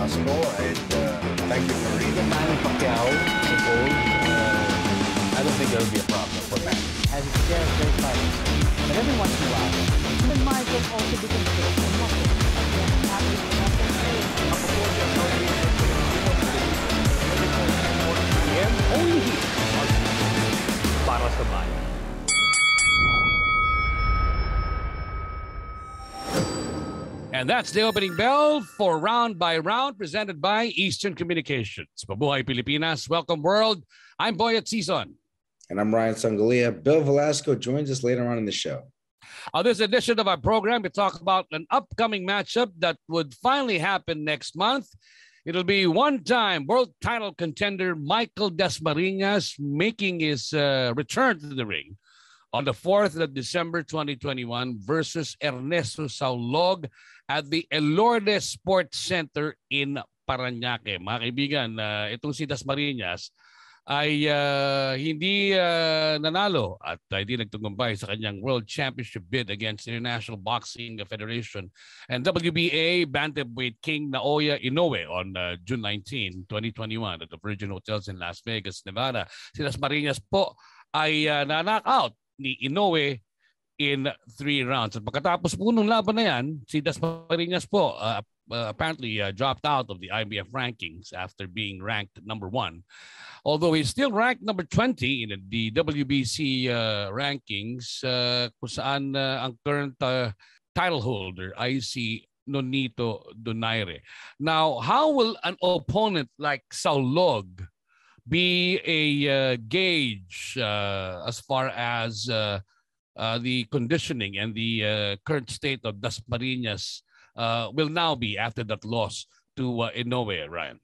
Velasco, and uh, thank you for reading. Manny Pacquiao, Nicole, uh, I don't think there'll be a problem for Manny. Has its share of great fights. But every once in a while, human mind can also be considered a muscle. Again, athletes often say, Only here on Para sa Bayan. And that's the opening bell for Round by Round presented by Eastern Communications. Mabuhay Pilipinas. Welcome world. I'm Boyet Sison. And I'm Ryan Songalia. Bill Velasco joins us later on in the show. On this edition of our program, we talk about an upcoming matchup that would finally happen next month. It'll be one-time world title contender Michael Dasmariñas making his uh, return to the ring on the 4th of December 2021 versus Ernesto Saulog at the Elorde Sports Center in Paranaque. Mga kaibigan, uh, itong si Dasmariñas ay uh, hindi uh, nanalo at uh, hindi nagtagumpay sa kanyang World Championship bid against International Boxing Federation and WBA Bantamweight King Naoya Inoue on uh, June 19, 2021 at the Virgin Hotels in Las Vegas, Nevada. Si Las Marinas po ay uh, na-knock ni Inoue in three rounds. At pagkatapos po nung laban na yan, si Das Marinas po uh, uh, apparently uh, dropped out of the IBF rankings after being ranked number one. Although he's still ranked number 20 in the WBC uh, rankings, uh, kung saan uh, ang current uh, title holder ay si Nonito Donaire. Now, how will an opponent like Saulog be a uh, gauge uh, as far as uh, uh, the conditioning and the uh, current state of Dasmariñas uh, will now be after that loss to uh, Inoue, Ryan?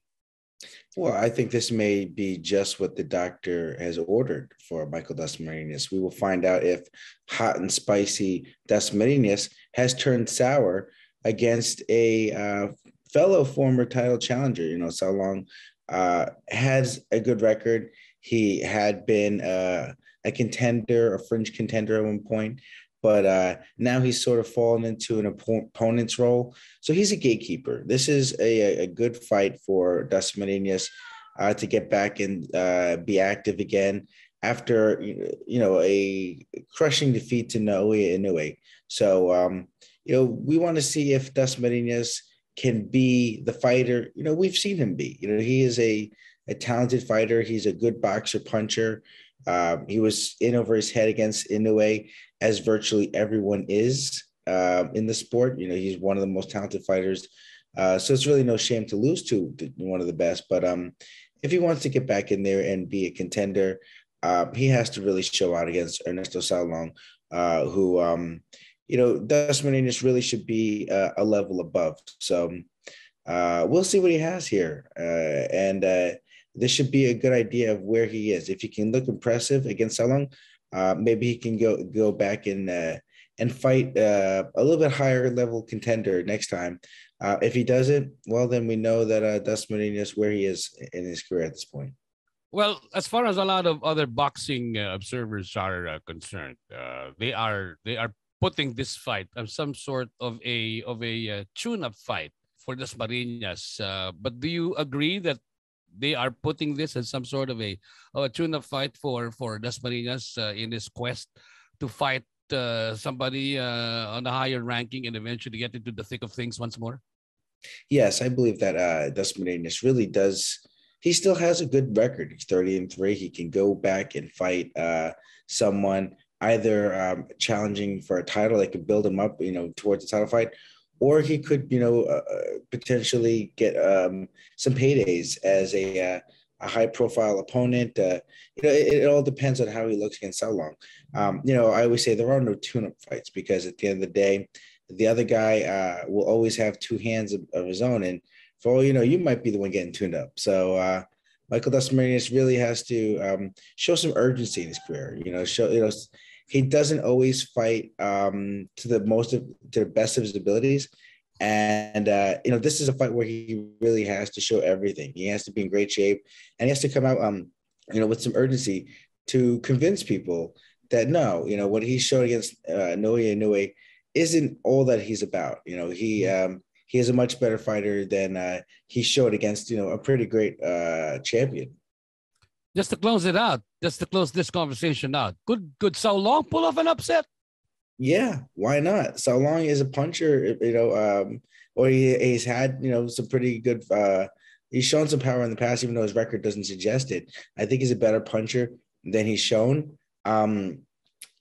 Well, I think this may be just what the doctor has ordered for Michael Dasmariñas. We will find out if hot and spicy Dasmariñas has turned sour against a fellow former title challenger. You know, Saulog uh, has a good record. He had been uh, a contender, a fringe contender at one point, but uh, now he's sort of fallen into an opponent's role. So he's a gatekeeper. This is a, a good fight for Dasmariñas uh, to get back and uh, be active again after you know a crushing defeat to Naoya Inoue. So um, you know we want to see if Dasmariñas can be the fighter. You know we've seen him be. You know he is a a talented fighter. He's a good boxer puncher. Um, he was in over his head against Inoue, as virtually everyone is uh, in the sport. You know, he's one of the most talented fighters. Uh, so it's really no shame to lose to, to, one of the best. But um, if he wants to get back in there and be a contender, uh, he has to really show out against Ernesto Saulog, uh, who, um, you know, Dasmariñas really should be uh, a level above. So uh, we'll see what he has here. and this should be a good idea of where he is. If he can look impressive against Saulog, uh, maybe he can go go back and uh, and fight uh, a little bit higher level contender next time. Uh, if he doesn't, well, then we know that uh, is where he is in his career at this point. Well, as far as a lot of other boxing uh, observers are uh, concerned, uh, they are they are putting this fight as some sort of a of a uh, tune-up fight for Dasmariñas. Uh, but do you agree that they are putting this as some sort of a, of a tune-up fight for for Dasmariñas uh, in this quest to fight uh, somebody uh, on a higher ranking and eventually get into the thick of things once more? Yes, I believe that uh, Dasmariñas really does. He still has a good record. He's 30 and 3. He can go back and fight uh, someone either um, challenging for a title that could build him up, you know, towards a title fight, or he could, you know, uh, uh, potentially get um, some paydays as a, uh, a high profile opponent. Uh, you know, it, it, all depends on how he looks against Saulog. Um, you know, I always say there are no tune up fights because at the end of the day, the other guy uh, will always have two hands of, of, his own. And for all you know, you might be the one getting tuned up. So, uh, Michael Dasmariñas really has to um, show some urgency in his career. You know, show you know he doesn't always fight um, to the most of to the best of his abilities. And uh, you know, this is a fight where he really has to show everything. He has to be in great shape, and he has to come out, um, you know, with some urgency to convince people that no, you know, what he showed against uh, Naoya Inoue isn't all that he's about. You know, he um, he is a much better fighter than uh, he showed against you know a pretty great uh, champion. Just to close it out, just to close this conversation out, could could Saulog pull off an upset? Yeah, why not? Saulog is a puncher, you know, um, or he, he's had you know some pretty good. Uh, he's shown some power in the past, even though his record doesn't suggest it. I think he's a better puncher than he's shown. Um,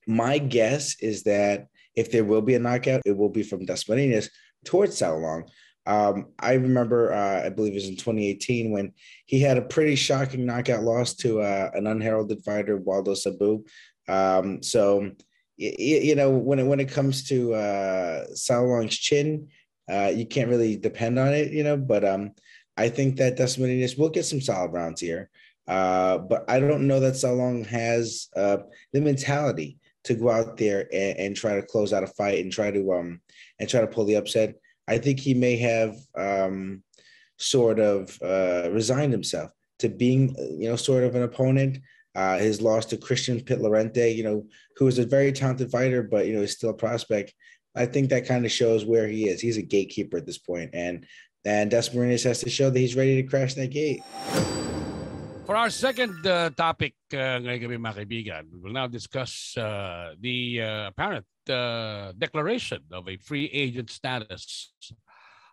my guess is that if there will be a knockout, it will be from Dasmariñas towards Saulog. Um, I remember, uh, I believe it was in 2018 when he had a pretty shocking knockout loss to uh, an unheralded fighter, Waldo Sabu. Um, so, you, know, when it, when it comes to uh, Saulog's chin, uh, you can't really depend on it, you know, but um, I think that Dasmariñas will get some solid rounds here. Uh, but I don't know that Saulog has uh, the mentality to go out there and, and, try to close out a fight and try to um and try to pull the upset. I think he may have um sort of uh, resigned himself to being you know sort of an opponent. Uh, his loss to Christian Pit Lorente, you know, who is a very talented fighter, but you know is still a prospect. I think that kind of shows where he is. He's a gatekeeper at this point, and and Dasmariñas has to show that he's ready to crash that gate. For our second uh, topic uh, we will now discuss uh, the uh, apparent uh, declaration of a free agent status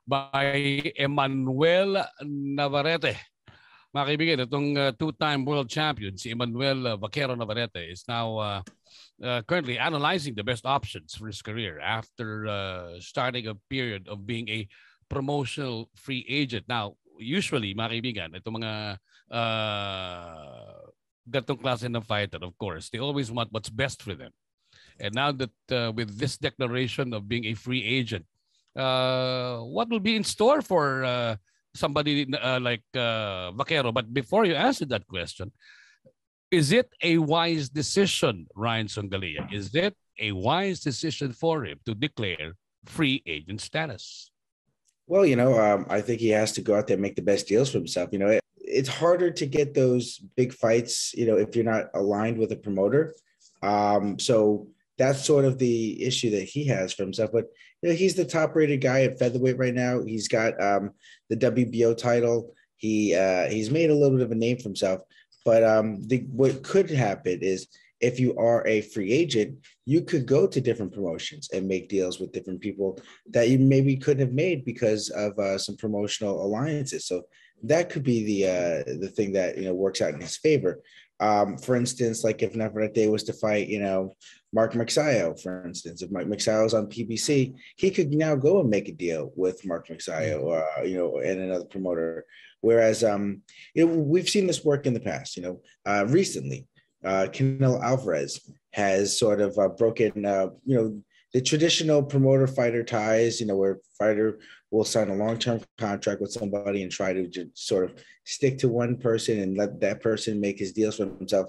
by Emmanuel Navarrete. Mga kaibigan, itong uh, two-time world champion, si Emmanuel Vaquero Navarrete is now uh, uh, currently analyzing the best options for his career after uh, starting a period of being a promotional free agent. Now, usually, mga kaibigan, itong mga uh, gatong klase ng fighter, of course, they always want what's best for them. And now that uh, with this declaration of being a free agent, uh, what will be in store for uh, somebody uh, like uh, Vaquero? But before you answer that question, is it a wise decision, Ryan Songalia? Is it a wise decision for him to declare free agent status? Well, you know, um, I think he has to go out there and make the best deals for himself. You know, it's harder to get those big fights, you know, if you're not aligned with a promoter. Um, so that's sort of the issue that he has for himself. But you know, he's the top rated guy at featherweight right now. He's got um, the WBO title. He uh, he's made a little bit of a name for himself. But um, the, what could happen is if you are a free agent, you could go to different promotions and make deals with different people that you maybe couldn't have made because of uh, some promotional alliances. So that could be the uh, the thing that you know works out in his favor. Um, for instance, like if Navarrete was to fight, you know, Mark Magsayo, for instance, if Mark Magsayo is on PBC, he could now go and make a deal with Mark Magsayo, mm-hmm. uh, you know, and another promoter. Whereas, um, you know, we've seen this work in the past. You know, uh, recently, uh, Canelo Alvarez has sort of uh, broken, uh, you know, the traditional promoter fighter ties. You know, where fighter will sign a long-term contract with somebody and try to just sort of stick to one person and let that person make his deals for himself.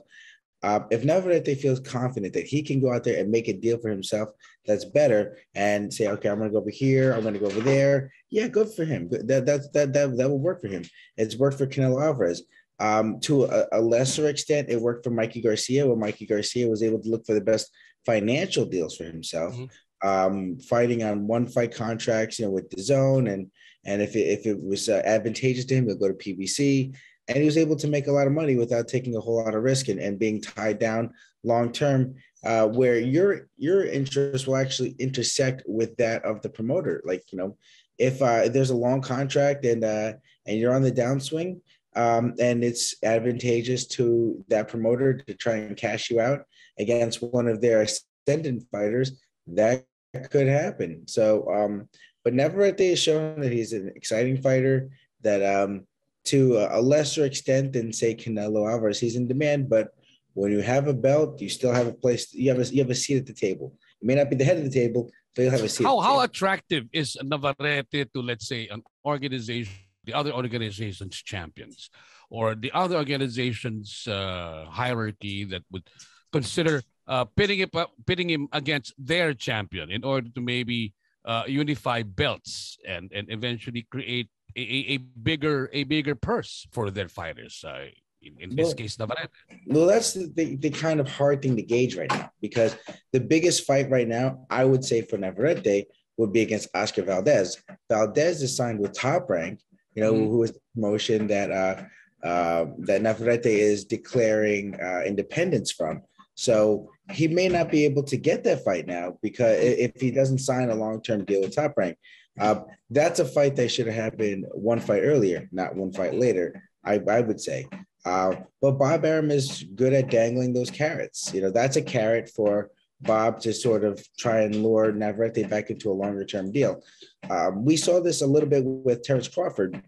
Uh, if Navarrete feels confident that he can go out there and make a deal for himself that's better and say, okay, I'm going to go over here, I'm going to go over there. Yeah, good for him. That that that that, that will work for him. It's worked for Canelo Alvarez. Um, to a, a, lesser extent, it worked for Mikey Garcia, where Mikey Garcia was able to look for the best financial deals for himself. Mm-hmm um, fighting on one fight contracts, you know, with DAZN, and and if it, if it was uh, advantageous to him, he'll go to PBC, and he was able to make a lot of money without taking a whole lot of risk and, and being tied down long term, uh, where your your interest will actually intersect with that of the promoter. Like you know, if uh, there's a long contract and uh, and you're on the downswing, um, and it's advantageous to that promoter to try and cash you out against one of their ascendant fighters, that could happen. So, um, but Navarrete has shown that he's an exciting fighter. That um, to a lesser extent than say Canelo Alvarez, he's in demand. But when you have a belt, you still have a place. You have a you have a seat at the table. You may not be the head of the table, but you'll have a seat. How how attractive is Navarrete to let's say an organization, the other organization's champions, or the other organization's uh, hierarchy that would consider uh, pitting him pitting him against their champion in order to maybe uh, unify belts and and eventually create a, a, bigger a bigger purse for their fighters. Uh, in, in well, this case, Navarrete. Well, that's the, the, the, kind of hard thing to gauge right now because the biggest fight right now, I would say for Navarrete, would be against Oscar Valdez. Valdez is signed with Top Rank, you know, mm-hmm. who is the promotion that uh, uh, that Navarrete is declaring uh, independence from. So he may not be able to get that fight now because if he doesn't sign a long-term deal with Top Rank, uh, that's a fight that should have happened one fight earlier, not one fight later. I, I would say. Uh, but Bob Arum is good at dangling those carrots. You know, that's a carrot for Bob to sort of try and lure Navarrete back into a longer term deal. Um, we saw this a little bit with Terence Crawford,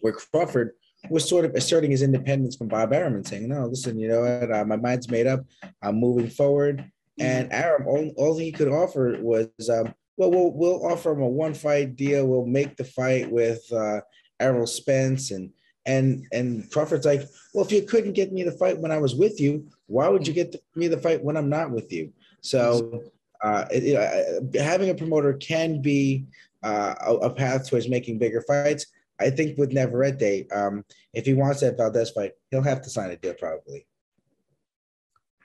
where Crawford was sort of asserting his independence from Bob Arum and saying, no, listen, you know what, uh, my mind's made up. I'm moving forward. And Arum, all, all he could offer was, um, well, well, we'll offer him a one fight deal. We'll make the fight with uh, Errol Spence and and and Crawford's like, well, if you couldn't get me the fight when I was with you, why would you get me the fight when I'm not with you? So uh, it, uh, having a promoter can be uh, a, a, path towards making bigger fights. I think with Navarrete, um, if he wants that Valdez fight, he'll have to sign a deal probably.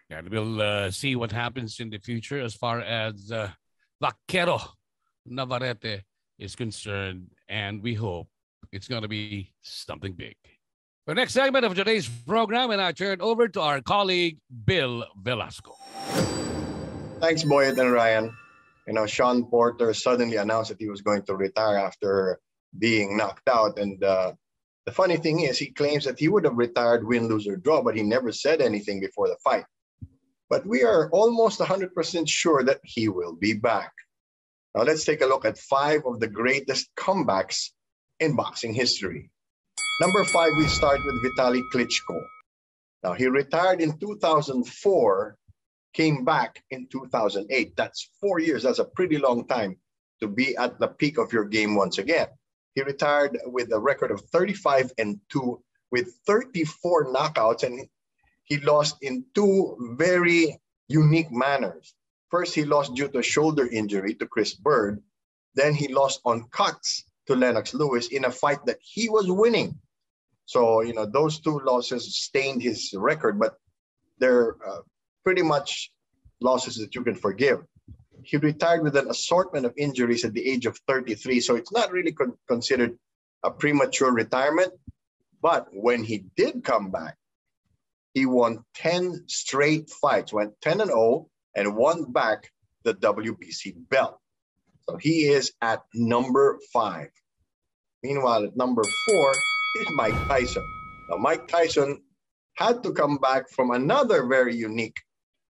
Yeah, we'll uh, see what happens in the future as far as uh, Vaquero Navarrete is concerned, and we hope it's going to be something big. For next segment of today's program, and I turn over to our colleague, Bill Velasco. Thanks, Boyet and Ryan. You know, Shawn Porter suddenly announced that he was going to retire after being knocked out. And uh, the funny thing is, he claims that he would have retired win, lose, or draw, but he never said anything before the fight. But we are almost 100% sure that he will be back. Now, let's take a look at five of the greatest comebacks in boxing history. Number five, we start with Vitali Klitschko. Now, he retired in 2004, came back in 2008. That's four years. That's a pretty long time to be at the peak of your game once again. He retired with a record of 35 and 2 with 34 knockouts, and he lost in two very unique manners. First, he lost due to shoulder injury to Chris Byrd. Then he lost on cuts to Lennox Lewis in a fight that he was winning. So, you know, those two losses stained his record, but they're uh, pretty much losses that you can forgive. He retired with an assortment of injuries at the age of 33, so it's not really con- considered a premature retirement. But when he did come back, he won 10 straight fights, went 10 and 0, and won back the WBC belt. So he is at number five. Meanwhile, at number four is Mike Tyson. Now, Mike Tyson had to come back from another very unique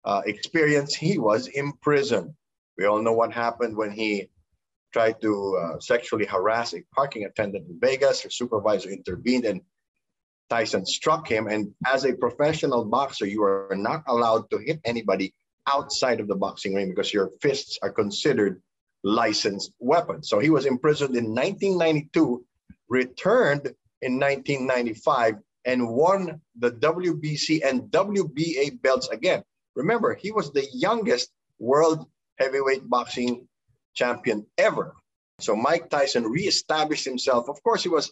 uh, experience. He was in prison. We all know what happened when he tried to uh, sexually harass a parking attendant in Vegas. Her supervisor intervened and Tyson struck him. And as a professional boxer, you are not allowed to hit anybody outside of the boxing ring because your fists are considered licensed weapons. So he was imprisoned in 1992, returned in 1995, and won the WBC and WBA belts again. Remember, he was the youngest world heavyweight boxing champion ever. So Mike Tyson reestablished himself. Of course, he was,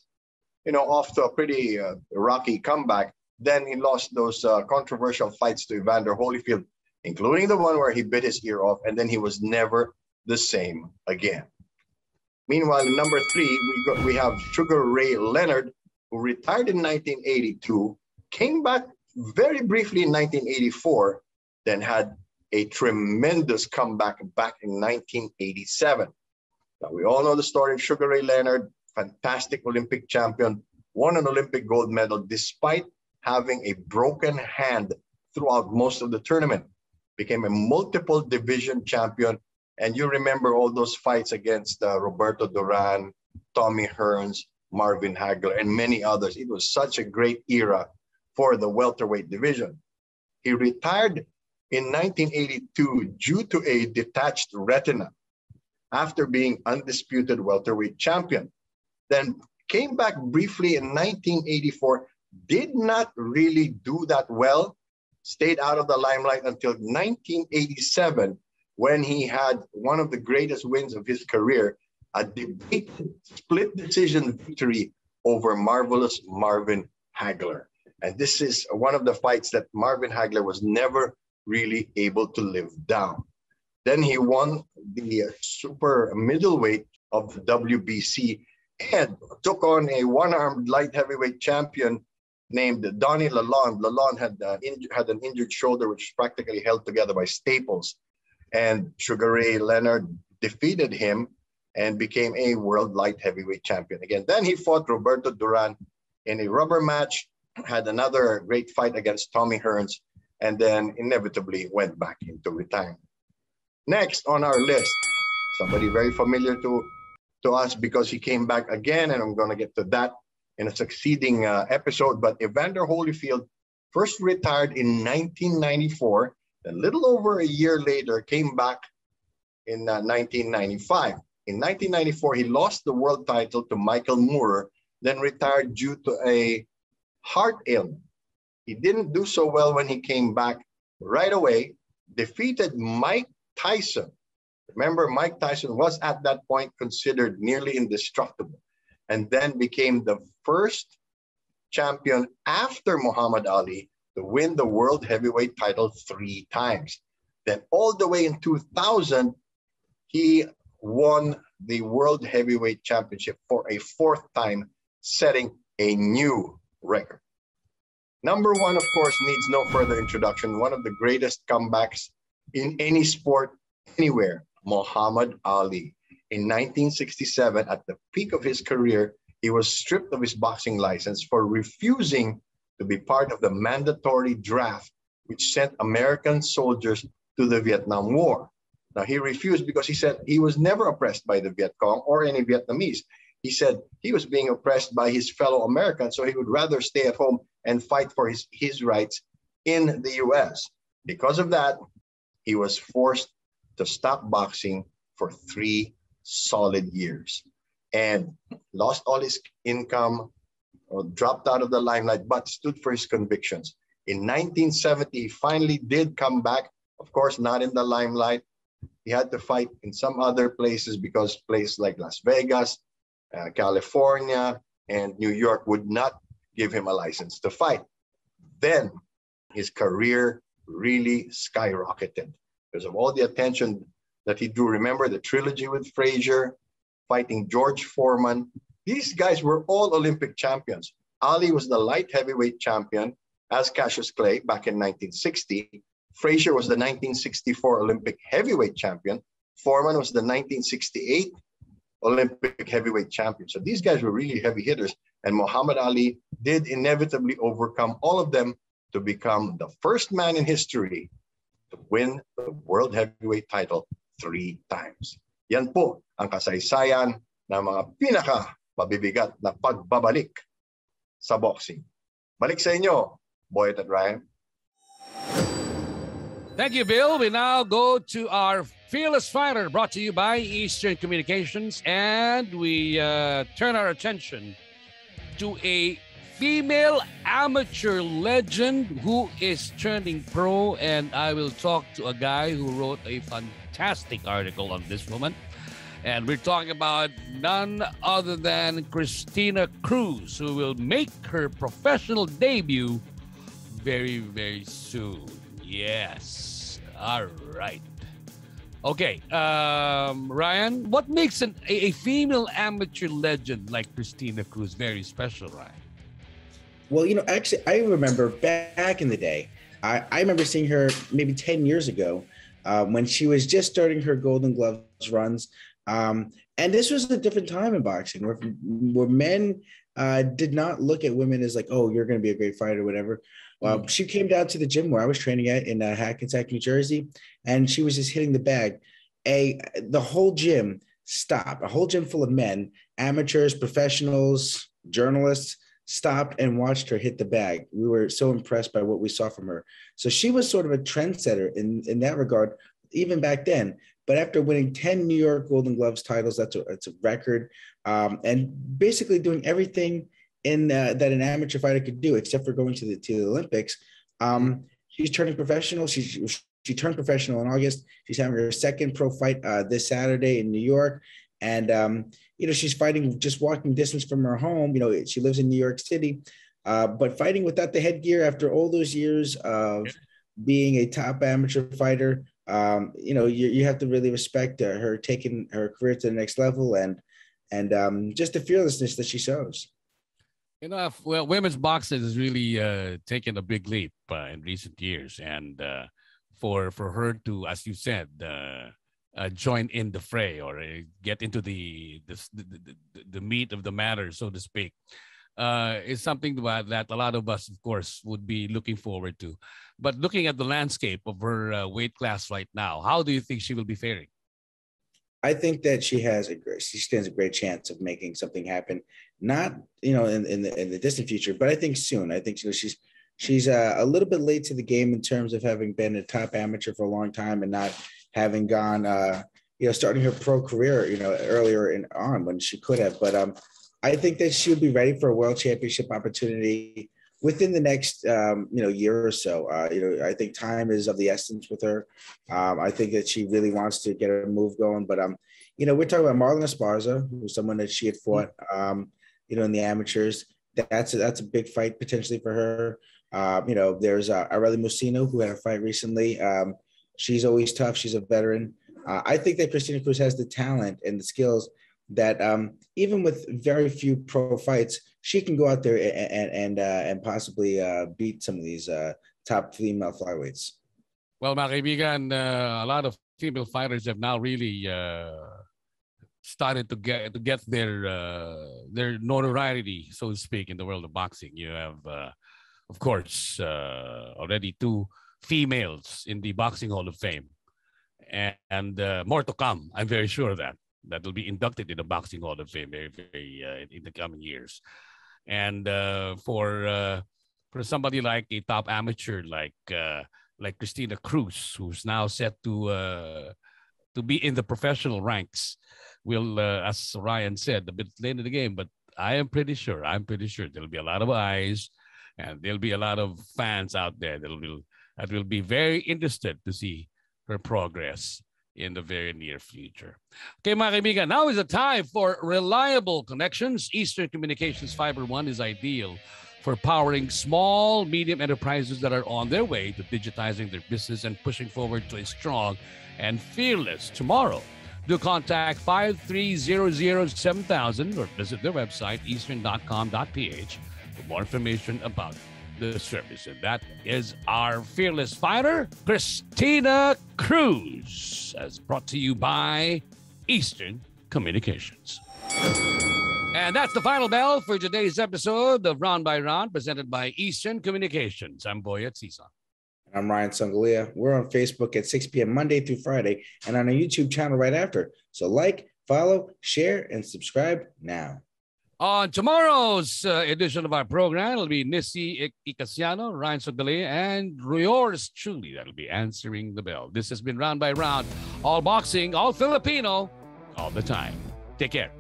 you know, off to a pretty uh, rocky comeback. Then he lost those uh, controversial fights to Evander Holyfield, including the one where he bit his ear off, and then he was never the same again. Meanwhile, number three, we, got, we have Sugar Ray Leonard, who retired in 1982, came back very briefly in 1984, then had a tremendous comeback back in 1987. Now, we all know the story of Sugar Ray Leonard, fantastic Olympic champion, won an Olympic gold medal despite having a broken hand throughout most of the tournament, became a multiple division champion, and you remember all those fights against uh, Roberto Duran, Tommy Hearns, Marvin Hagler, and many others. It was such a great era for the welterweight division. He retired in 1982 due to a detached retina after being undisputed welterweight champion. Then came back briefly in 1984, did not really do that well, stayed out of the limelight until 1987 when he had one of the greatest wins of his career, a debate split decision victory over marvelous Marvin Hagler. And this is one of the fights that Marvin Hagler was never really able to live down. Then he won the super middleweight of the WBC and took on a one-armed light heavyweight champion named Donnie Lalonde. Lalonde had, uh, had an injured shoulder, which was practically held together by staples. And Sugar Ray Leonard defeated him and became a world light heavyweight champion again. Then he fought Roberto Duran in a rubber match, had another great fight against Tommy Hearns, and then inevitably went back into retirement. Next on our list, somebody very familiar to, to us because he came back again, and I'm going to get to that in a succeeding uh, episode. But Evander Holyfield first retired in 1994, a little over a year later came back in uh, 1995. In 1994, he lost the world title to Michael Moorer, then retired due to a heart ailment. He didn't do so well when he came back right away, defeated Mike Tyson. Remember, Mike Tyson was at that point considered nearly indestructible and then became the first champion after Muhammad Ali to win the world heavyweight title three times. Then, all the way in 2000, he won the world heavyweight championship for a fourth time, setting a new record. Number one, of course, needs no further introduction. One of the greatest comebacks in any sport anywhere, Muhammad Ali. In 1967, at the peak of his career, he was stripped of his boxing license for refusing to be part of the mandatory draft, which sent American soldiers to the Vietnam War. Now, he refused because he said he was never oppressed by the Viet Cong or any Vietnamese. He said he was being oppressed by his fellow Americans, so he would rather stay at home and fight for his, his rights in the US. Because of that, he was forced to stop boxing for three solid years and lost all his income, uh, dropped out of the limelight, but stood for his convictions. In 1970, he finally did come back, of course, not in the limelight. He had to fight in some other places because places like Las Vegas, uh, California, and New York would not give him a license to fight. Then his career really skyrocketed because of all the attention that he drew. Remember the trilogy with Frazier, fighting George Foreman. These guys were all Olympic champions. Ali was the light heavyweight champion as Cassius Clay back in 1960. Frazier was the 1964 Olympic heavyweight champion. Foreman was the 1968 Olympic heavyweight champion. So these guys were really heavy hitters. And Muhammad Ali did inevitably overcome all of them to become the first man in history to win the world heavyweight title three times. Yan po ang kasaysayan ng mga pinaka mabibigat na pagbabalik sa boxing. Balik sa inyo, Boyet at Ryan. Thank you, Bill. We now go to our Fearless Fighter, brought to you by Eastern Communications, and we uh, turn our attention to a female amateur legend who is turning pro, and I will talk to a guy who wrote a fantastic article on this woman. And we're talking about none other than Christina Cruz, who will make her professional debut very, very soon. Yes. All right. Okay, um, Ryan, what makes an, a, a, female amateur legend like Christina Cruz very special, Ryan? Well, you know, actually, I remember back in the day, I, I remember seeing her maybe 10 years ago uh, when she was just starting her Golden Gloves runs. Um, and this was a different time in boxing where, where men uh, did not look at women as like, oh, you're going to be a great fighter, or whatever. Uh, she came down to the gym where I was training at in uh, Hackensack, New Jersey, and she was just hitting the bag. A the whole gym stopped. A whole gym full of men, amateurs, professionals, journalists stopped and watched her hit the bag. We were so impressed by what we saw from her. So she was sort of a trendsetter in in that regard, even back then. But after winning 10 New York Golden Gloves titles, that's a, that's a record, um, and basically doing everything in uh, that an amateur fighter could do, except for going to the to the Olympics. Um, she's turning professional. She she turned professional in August. She's having her second pro fight uh, this Saturday in New York, and um, you know she's fighting just walking distance from her home. You know she lives in New York City, uh, but fighting without the headgear after all those years of being a top amateur fighter. um, you know, you, you have to really respect uh, her taking her career to the next level and and um, just the fearlessness that she shows. You know, well, women's boxing has really uh, taken a big leap uh, in recent years, and uh, for for her to, as you said, uh, uh, join in the fray or uh, get into the the, the the, meat of the matter, so to speak, is something that a lot of us, of course, would be looking forward to. But looking at the landscape of her weight class right now, how do you think she will be faring? I think that she has a great, she stands a great chance of making something happen. Not you know in, in the in the distant future, but I think soon. I think you know, she's she's uh, a little bit late to the game in terms of having been a top amateur for a long time and not having gone uh, you know starting her pro career you know earlier in on when she could have. But um, I think that she would be ready for a world championship opportunity within the next um, you know year or so. Uh, you know, I think time is of the essence with her. Um, I think that she really wants to get a move going. But um, you know, we're talking about Marlen Esparza, who's someone that she had fought, um, you know, in the amateurs. That's a, that's a big fight potentially for her. Um, you know, there's uh, Arely Muciño who had a fight recently. Um, she's always tough. She's a veteran. Uh, I think that Christina Cruz has the talent and the skills that um, even with very few pro fights, she can go out there and and uh, and possibly uh, beat some of these uh, top female flyweights. Well, mga uh, a lot of female fighters have now really uh, started to get to get their uh, their notoriety, so to speak, in the world of boxing. You have, of course, already two females in the Boxing Hall of Fame, and, and more to come. I'm very sure that that will be inducted in the Boxing Hall of Fame very, very uh, in the coming years. And uh, for uh, for somebody like a top amateur like uh, like Christina Cruz, who's now set to uh, to be in the professional ranks, will, uh, as Ryan said, a bit late in the game, but I am pretty sure, I'm pretty sure there'll be a lot of eyes and there'll be a lot of fans out there that will that will be very interested to see her progress in the very near future. Okay, mga now is the time for reliable connections. Eastern Communications Fiber One is ideal for powering small, medium enterprises that are on their way to digitizing their business and pushing forward to a strong and fearless tomorrow. Do contact 53007000 or visit their website, eastern.com.ph, for more information about the service. And that is our fearless fighter, Christina Cruz, as brought to you by Eastern Communications. And that's the final bell for today's episode of Round by Round, presented by Eastern Communications. I'm Boyet Sison. I'm Ryan Songalia. We're on Facebook at 6 p.m. Monday through Friday and on our YouTube channel right after. So like, follow, share, and subscribe now. On tomorrow's uh, edition of our program, it'll be Nissi Icasiano, Ryan Songalia, and yours truly that'll be answering the bell. This has been Round by Round, all boxing, all Filipino, all the time. Take care.